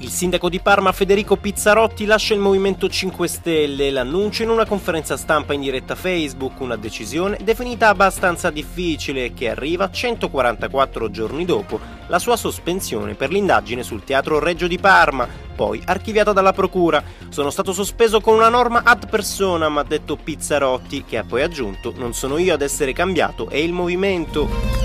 Il sindaco di Parma Federico Pizzarotti lascia il Movimento 5 Stelle, l'annuncio in una conferenza stampa in diretta Facebook, una decisione definita abbastanza difficile che arriva 144 giorni dopo la sua sospensione per l'indagine sul Teatro Reggio di Parma, poi archiviata dalla Procura. Sono stato sospeso con una norma ad personam, ha detto Pizzarotti, che ha poi aggiunto non sono io ad essere cambiato, è il Movimento.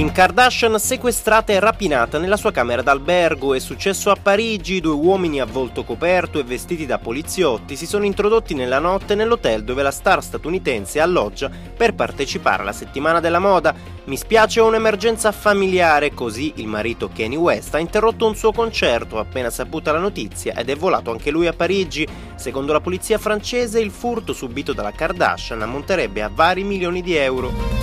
Kim Kardashian sequestrata e rapinata nella sua camera d'albergo. È successo a Parigi. Due uomini a volto coperto e vestiti da poliziotti si sono introdotti nella notte nell'hotel dove la star statunitense alloggia per partecipare alla settimana della moda. Mi spiace ho un'emergenza familiare, così il marito Kanye West ha interrotto un suo concerto appena saputa la notizia ed è volato anche lui a Parigi. Secondo la polizia francese il furto subito dalla Kardashian ammonterebbe a vari milioni di euro.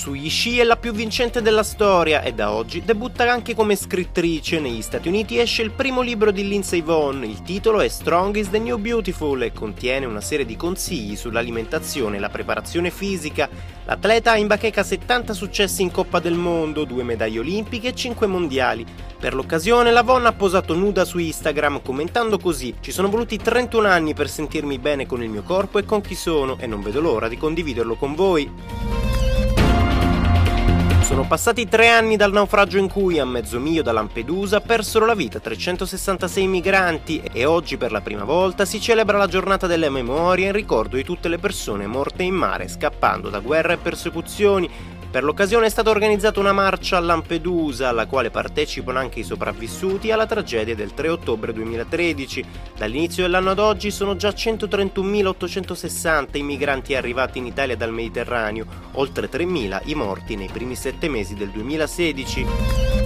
Sugli sci è la più vincente della storia e da oggi debutta anche come scrittrice. Negli Stati Uniti esce il primo libro di Lindsay Vonn, il titolo è Strong is the New Beautiful e contiene una serie di consigli sull'alimentazione e la preparazione fisica. L'atleta ha in bacheca 70 successi in Coppa del Mondo, 2 medaglie olimpiche e 5 mondiali. Per l'occasione la Vonn ha posato nuda su Instagram commentando così Ci sono voluti 31 anni per sentirmi bene con il mio corpo e con chi sono e non vedo l'ora di condividerlo con voi. Sono passati tre anni dal naufragio in cui, a mezzo miglio da Lampedusa, persero la vita 366 migranti e oggi per la prima volta si celebra la giornata delle memorie in ricordo di tutte le persone morte in mare scappando da guerre e persecuzioni per l'occasione è stata organizzata una marcia a Lampedusa, alla quale partecipano anche i sopravvissuti alla tragedia del 3 ottobre 2013. Dall'inizio dell'anno ad oggi sono già 131.860 i migranti arrivati in Italia dal Mediterraneo, oltre 3.000 i morti nei primi sette mesi del 2016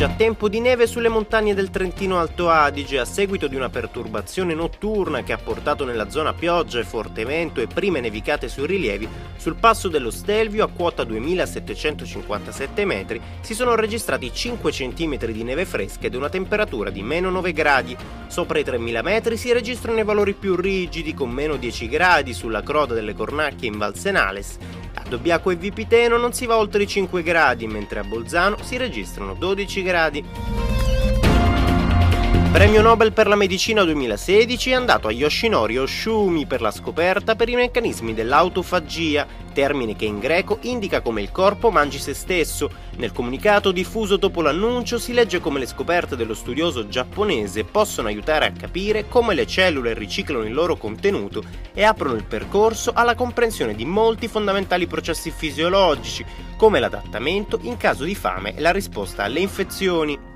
già tempo di neve sulle montagne del Trentino Alto Adige a seguito di una perturbazione notturna che ha portato nella zona pioggia e forte vento e prime nevicate sui rilievi, sul passo dello Stelvio a quota 2757 metri si sono registrati 5 cm di neve fresca ed una temperatura di meno 9 gradi. Sopra i 3000 metri si registrano i valori più rigidi con meno 10 gradi sulla croda delle Cornacchie in Valsenales a Dobbiaco e Vipiteno non si va oltre i 5 gradi, mentre a Bolzano si registrano 12 gradi. Premio Nobel per la medicina 2016 è andato a Yoshinori Oshumi per la scoperta per i meccanismi dell'autofagia, termine che in greco indica come il corpo mangi se stesso. Nel comunicato diffuso dopo l'annuncio si legge come le scoperte dello studioso giapponese possono aiutare a capire come le cellule riciclano il loro contenuto e aprono il percorso alla comprensione di molti fondamentali processi fisiologici, come l'adattamento in caso di fame e la risposta alle infezioni.